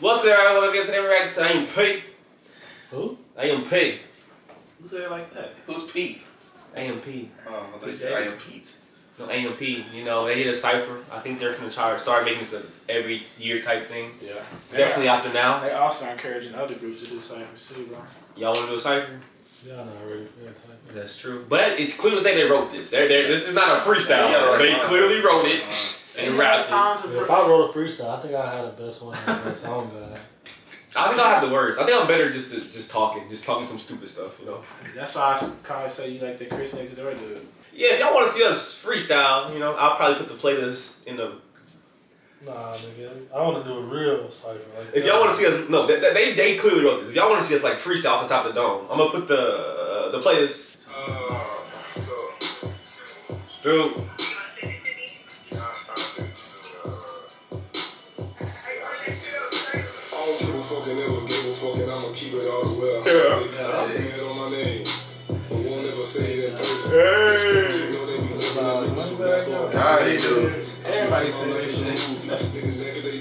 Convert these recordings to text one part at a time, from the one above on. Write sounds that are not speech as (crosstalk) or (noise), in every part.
What's good, everyone? Welcome to the reaction to AMP. Who? AMP. Who said it like that? Who's Pete? AMP. Oh, I thought you said I am Pete. No, AMP. You know, they did a cipher. I think they're from the try start making this a every year type thing. Yeah. Definitely after now. They also encouraging other groups to do ciphers too, bro. Y'all want to do a cipher? Yeah, not really. Yeah, type. That's true. But it's clear as day they wrote this. They're, they're, this is not a freestyle. Yeah, they right. clearly wrote it They and had rapped it. Yeah, if I wrote a freestyle, I think I had the best one. The best song guy. I think I'll have the words. I think I'm better just to, just talking, just talking some stupid stuff, you know. That's why I kind of say you like the Chris next door dude. Yeah, if y'all want to see us freestyle, you know, I'll probably put the playlist in the. Nah, nigga. I want to do a real cipher. Like If y'all want to see us, no, they, they, they clearly wrote this. If y'all want to see us like freestyle off the top of the dome, I'm gonna put the uh, the playlist. Dude, do. Everybody say that shit. Niggas naked, they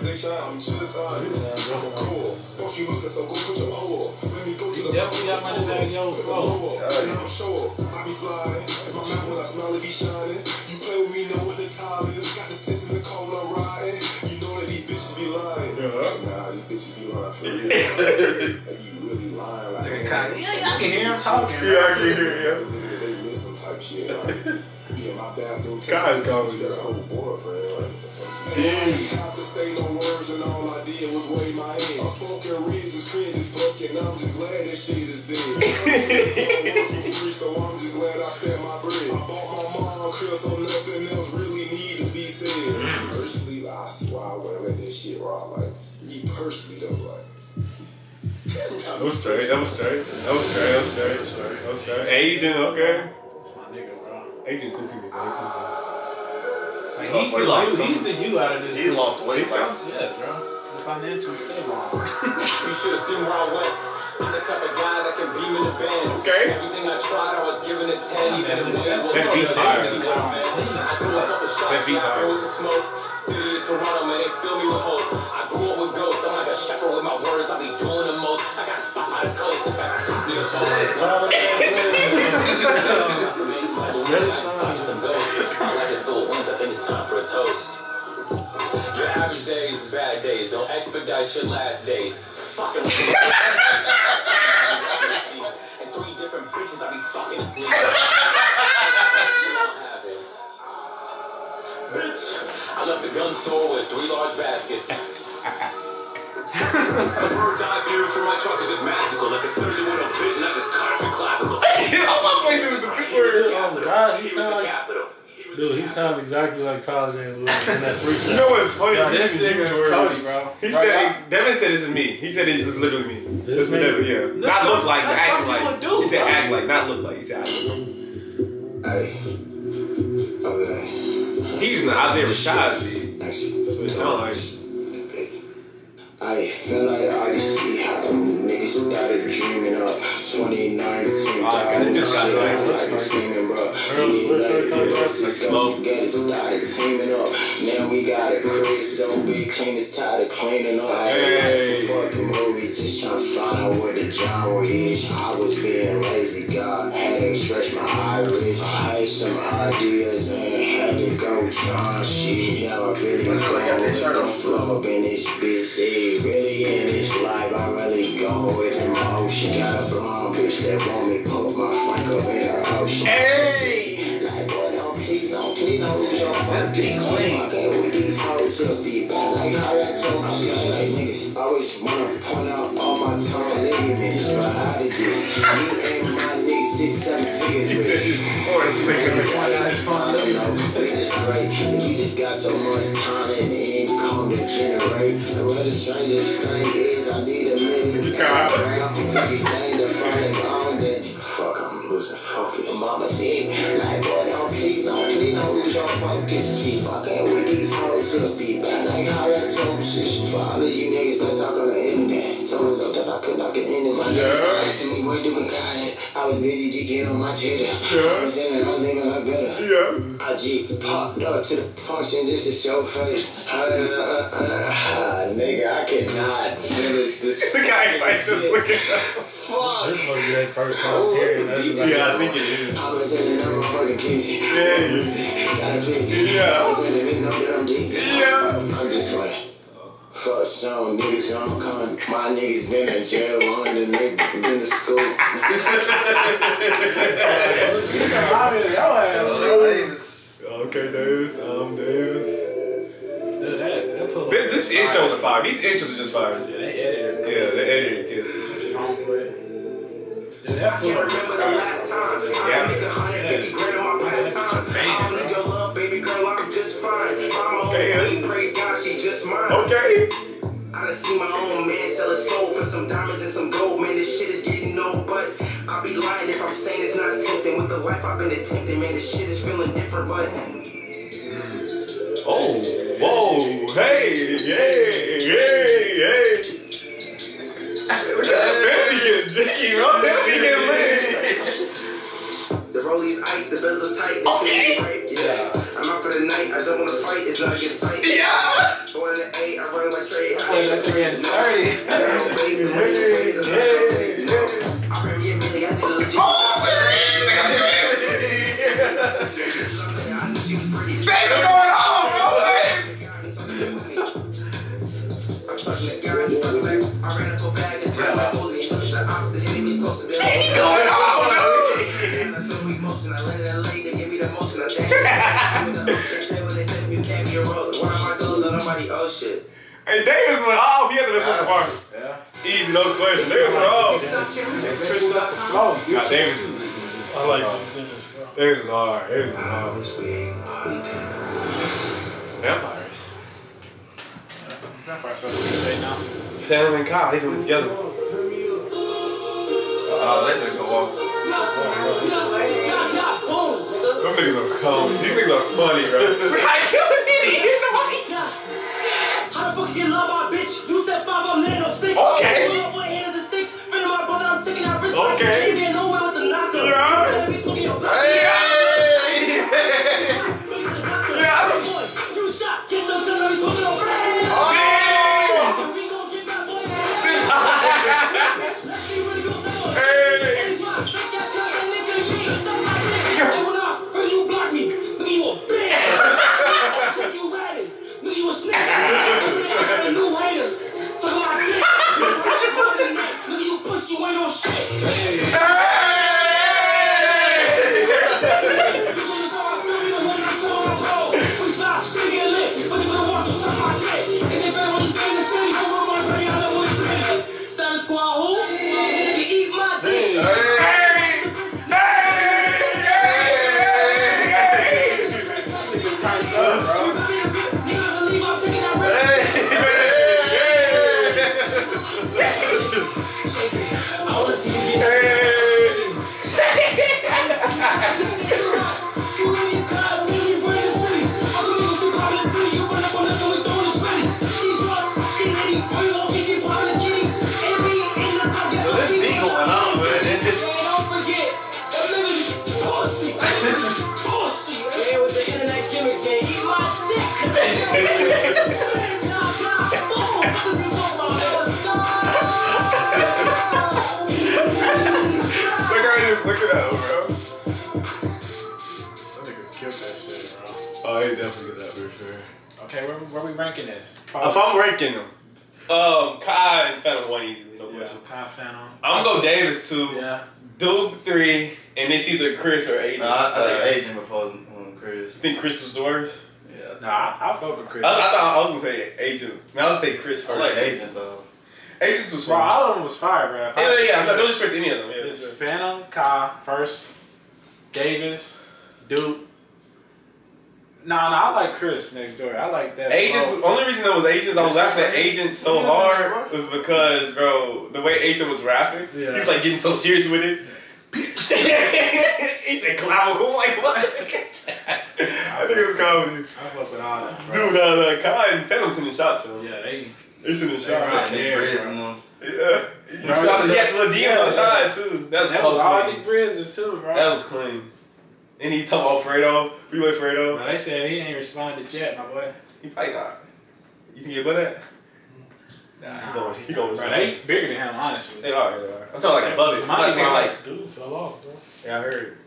VVS diamonds. They shine. I'm just uh, honest. I'm a cool. Don't you listen, so go put your hoe. Let me go get a Definitely got money back, yo. And I'm sure I be flying. If I'm out when I smile, it be shining. You play with me, know what the time is. Got the sticks in the cold, I'm riding. You know that these bitches be lying. Nah, these bitches be lying for real. (laughs) like you really lying. Like, Yeah, I can hear him talking. Yeah, I can hear you. Nigga, they miss some type shit. Like, (laughs) be in my bathroom. Guys, telling me guys. you got a whole boyfriend. Like, and just glad that shit is dead. Free, so I'm just glad I spent my bread. I bought my mom crib, so nothing else really need to be said. Personally, like, I see why I wouldn't let this shit rock. Like, me personally, though, like. That was straight. That was straight. That was straight. That was straight. That was straight. That was straight. Agent, okay. That's my nigga, bro. Agent, cool people, bro. Cool people. Like, lost he's, the weight, lost you, he's the you out of this. He lost weight, Think like, Yeah, bro. The financial stable. (laughs) You should have seen where I went. I'm the type of guy that can beam in the band. Okay. Everything I tried, I was given a 10. Even if the was That beat fire. I threw a couple shots, That beat now I the smoke. City of Toronto, man, they fill me with hope. I grew up with goats. I'm like a shepherd with my words. I be doing the most. I got a spot by the coast. In fact, I could be a shit. That's (laughs) amazing. Like, when we find some ghosts, I like his little wings. I think it's time for a toast. Your average days is bad days. Don't expedite your last days. Fucking. (laughs) and three different bitches I be fucking asleep. You don't have it. Bitch, I left the gun store with three large baskets. A bird's eye view from my truck is just magical. Like a surgeon with a vision, I just cut up and clavicle. I'm not saying it was a big word. Oh, God, he Here's the like- capital. Dude, he sounds exactly like Tyler James Lewis in that freestyle. You know what's funny? Yo, He this nigga is. Cody, bro. He Right said, Devin said this is me. He said this is literally me. This This is Devin, yeah. That's not look like, that's act something you like. would do, he said bro. act like, not look like. He said act like. Hey. Okay. He using the Isaiah Rashad beat. Nice. That's what it sound like. I feel like I see how them niggas started dreaming up 2019. Ah, it just got shit, like- I'm steaming, bro. Yeah, like the like Dusty smoke. Started teaming up. Now we got a crib so big, clean it's tired of cleaning up. I Hey. fucking movie, just trying to find out what the genre is. I was being lazy, God had to stretch my iris. I had some ideas and had go try shit. I really go with the flow up in this bitch. See, really in this life, I really go with emotion. Got a blonde bitch that want me put my fuck up in her ocean. Hey! Like, boy, don't please, don't please, don't lose your fucking clean. Fucking with these hoes, just be bad like how I told you. Like, niggas always wanna point out all my time ligaments, but how did this? Me and my niece, six, seven figures. He said this before. He said this I don't but. You just got so much and income to generate. And what the strangest thing is, I need a Everything the front (laughs) and gone then. Fuck, I'm losing focus. Mama said, like, boy, don't please, don't please, don't lose your focus. She fucking with these hoes, just be bad like halitosis. For all of you niggas that talk on the internet, told myself that I could not get into my niggas. Asking me where do we got it? I was busy to get on my cheddar. I was in it, I was living like better. Yeah. I just popped up to the function just to show face. Uh, uh, uh, uh, nigga, I cannot finish this. The guy like just shit. looking up. Fuck. This must be that first time hearing that. Like, Yeah, I think it is. I was in it, I'm a fucking kid. Yeah. Gotta fit. Yeah. Fuck some niggas, I'm coming. My niggas been in jail, one of the niggas been to school. I mean, y'all had, Lil Davis. Okay, Davis. Um, Davis. dude, that, that pull This, this intros are fire. These intros are just fire. Yeah, they edited. Yeah, the editor killed This it. is home play. Dude, that I can't remember the last time. Yeah. I make 150 grand on my pastime. I don't need your love, baby girl, I'm just fine. I'm a Okay, queen, praise God, she just mine. Okay. I done seen my own man sell his soul for some diamonds and some gold. Man, this shit is getting old, but I'll be lying if I'm saying it's not tempting. With the life I've been attempting, man, this shit is feeling different, but Oh. Whoa. Hey. Hey. Hey. Hey. Look at that baby getting jiggy, bro. Baby getting lit. the rollies ice, the bezel's tight. The Okay. shit is. Yeah. I'm out for the night. I don't wanna fight. It's not a good sight. Yeah. Going to eight, I run like Trey. Hey, that thing getting sturdy. I remember you, Millie. I did a legit. Oh, man. Look at that baby. Going on, bro? Hey, Davis went off. He had the best fucking part. Yeah. Easy, no question. Davis went off. They switched up the flow. Nah, Davis. I like them. Davis is hard. Davis is hard. Vampires. That's what now. Fanum and Kai, they do it together. Oh, they finna go off. Them niggas are calm. These niggas are funny, bro. (laughs) get love my bitch? You said five, I'm laying up six. Okay. Ranking this? If I'm ranking them, um, Kai and Fanum one easily. No yeah, question. Kai Fanum. I'm gonna go Davis two, Yeah. Duke three, and it's either Chris or Aiden. Nah, I, I think Uh, Agent before um, Chris. You think Chris was the worst? Yeah. Nah, I, I fuck with Chris. I, I thought I was gonna say Agent. I mean, I was gonna say Chris I first. like Asians though. Agents was Bro, fun. all of them was fire, bro. If I- Yeah, yeah, no, don't disrespect any of them. Yeah, It's. Fanum, Kai first, Davis, Duke, Nah, nah, I like Chris next door. I like that. Agents. flow. Only reason that was agents, I was laughing at agents so hard was because, bro, the way agent was rapping, Yeah. he was like getting so serious with it. (laughs) he said clavicle, like what? (laughs) I think it was comedy. I fuck with all that, bro. Dude, uh, uh, Kai and Fanum sending shots, bro. Yeah, they. They sending Shout shots. out to Yeah, bro. Yeah. You Bro, saw he had the little yeah, on the side too. That was That so was all clean. Nick Bridges too, bro. That was clean. And he talking about Fredo, freeway Fredo. But they said he ain't responded yet, my boy. He probably not. You think he about that? Nah, he going. He going. Bro, they bigger than him, honestly. They are. They are. I'm talking like above it. I'm not Money saying like. wise. Dude fell off, bro. Yeah, I heard.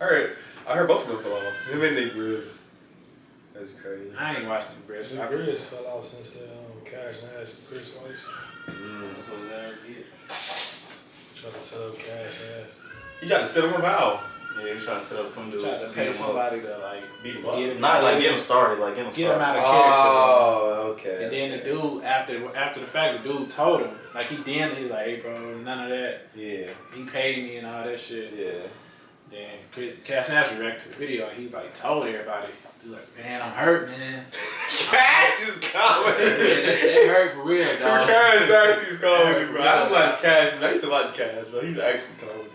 I heard. I heard both of them fall off. Him and Nick Grizz. That's crazy. I ain't watching Nick Bridges. Nick Grizz fell off since the um, Cash Nash and Chris Weiss Mm. That's what his ass get. tried to set Cash Nash. He tried to set him up how? Yeah, he's trying to set up some dude. Tried to pay him up. somebody to like Beat him get up. him, Not like get him started, like get him get him started. out of character. Oh, okay. And then the dude after after the fact, the dude told him like he damn he's like, hey bro, none of that. Yeah. He paid me and all that shit. Yeah. Then Chris- Cash Nash reacted to the video. He like told everybody, he like, man, I'm hurt, man. (laughs) Cash is that, comedy. that hurt for real, (laughs) dog. Cash actually is comedy, Yeah, bro. I don't watch Cash, man. I used to watch Cash, but He's actually comedy.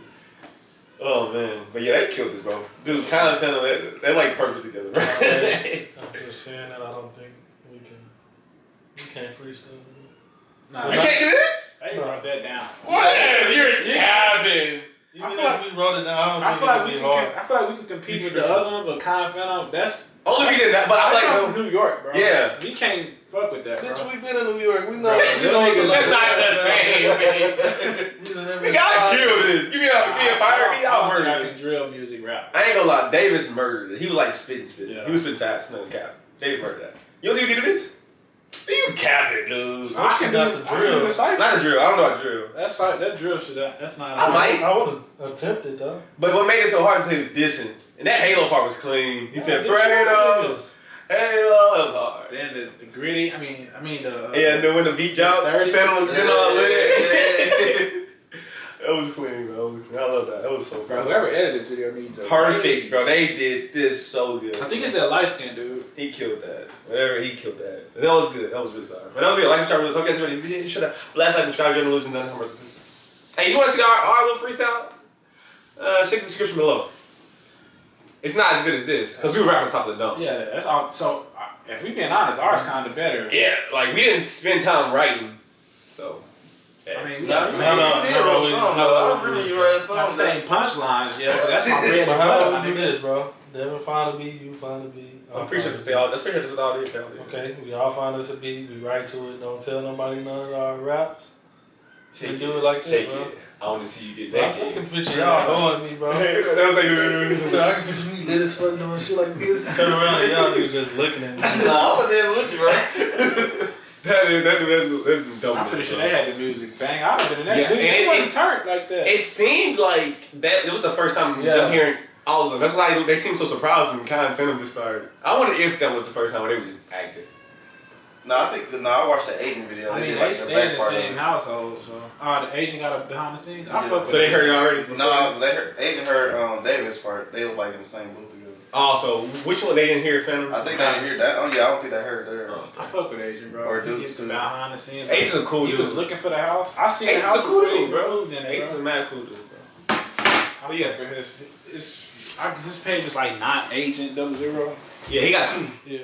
Oh man, but yeah, they killed it, bro. Dude, Kai and Fanum, they, they like perfect together, bro. (laughs) (laughs) I'm just saying that I don't think we can. We can't freestyle. Nah, you can't do this. They wrote that down. What? You're in cabin. Even I if feel like- we wrote it down, I I don't feel like we it'd can. I feel like we can compete with the other one, but Con Fanum, that's. Only reason that, but I I like from New York, bro. Yeah. we can't fuck with that, bro. Bitch, we been in New York. We know. Bro, we know niggas- That's not the same, man. (laughs) We done every We gotta kill this. Give me a, give me a fire. Give me I out don't think I murder this. drill music rap. I ain't gonna lie, Davis murdered it. He was like spitting, spitting. Yeah. He was spitting fast, no cap. Davis murdered that. You don't think you did this? You capping, dude. I can do got the the drill. drill. I can do the cipher. Not a drill. I don't know a drill. That's like that drill shit. That, that's not. I might. I would have attempted though. But what made it so hard is his dissing. And that Halo part was clean. He said, Yeah, bitch, Fredo, niggas. Halo. That was hard. Then the, the gritty. I mean, I mean the. Yeah, and then when the beat dropped, Sturdy. Fanum was getting all with Yeah. it. (laughs) that was clean, bro. That was clean. I love that. That was so bro, whoever edited this video needs a Perfect, raise. bro. They did this so good. I think it's that light skin dude. He killed that. Whatever, he killed that. That was good. That was really fire. But that was good. Like and subscribe. Okay, enjoy the video. Shut up. Last like, subscribe, join the losing none. Hey, you want to see our, our little freestyle? Uh, check the description below. It's not as good as this because we were rapping top of the dome. Yeah, that's all. So uh, if we being honest, ours kind of better. Yeah, like we didn't spend time writing, so. Yeah. I mean, we Nah, got you the No, did no, wrote no, some, no, though. I no, remember you no. read not some. saying punchlines, yeah, but that's my (laughs) bread and But butter, how my about we do this, bro? Devin find a beat, you find a beat. I'm pretty sure they all. That's pretty sure that's what all did. They. Okay, we all find us a beat. We write to it. Don't tell nobody none of our raps. We Shake do it like Shake that, bro. it. I want to see you get I next. can picture y'all doing me, bro. (laughs) that was like. So I can picture me lit as fuck doing shit like this. Turn around and y'all niggas just looking at me. Nah, I was there with you, bro. (laughs) That is that is that's, that's dumb. I'm pretty sure they had the music bang. I'd have been in that. Yeah, Dude, and it it- wasn't turned like that. It seemed like that. It was the first time Yeah. them hearing all of them. That's why they, they seemed so surprised when Kai and Fanum just started. I wonder if that was the first time where they were just acting. No, I think no, I watched the agent video. I mean, did they like the stay in the same household, so oh, the agent got a behind the scenes. I Yeah. fuck So they heard already. before? No, they heard, agent heard um, Davis part. They were like in the same booth together. Oh, so which one they didn't hear Fanum? I think they didn't hear that. Oh yeah, I don't think they heard there. Oh. I fuck with Agent, bro. Or he dudes, gets too. behind the scenes. Agent's a cool he dude. was looking for the house. I seen the Agent's house a cool dude, bro. moved Agent's a mad cool dude, bro. Oh yeah, but his, his, I, his page is like not Agent double zero. Yeah, he got two. Yeah.